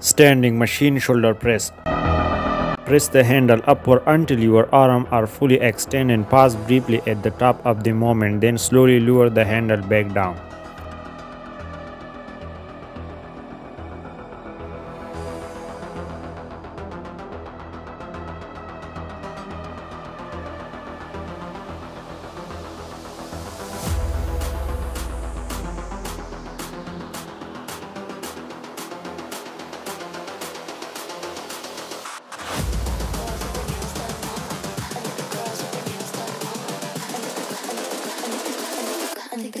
Standing machine shoulder press. Press the handle upward until your arms are fully extended and pause briefly at the top of the movement, then slowly lower the handle back down.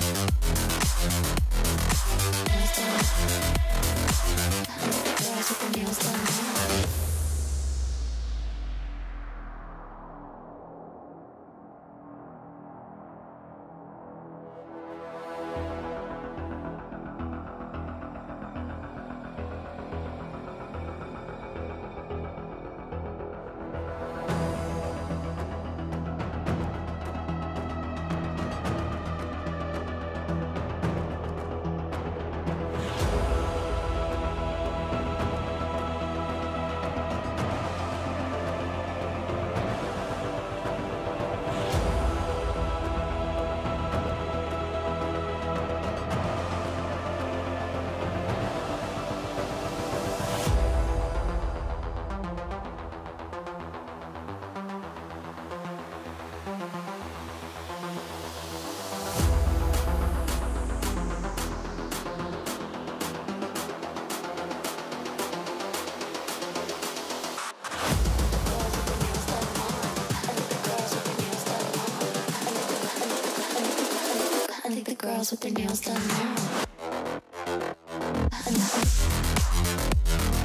Thank you. Think the girls with their nails done now. Girls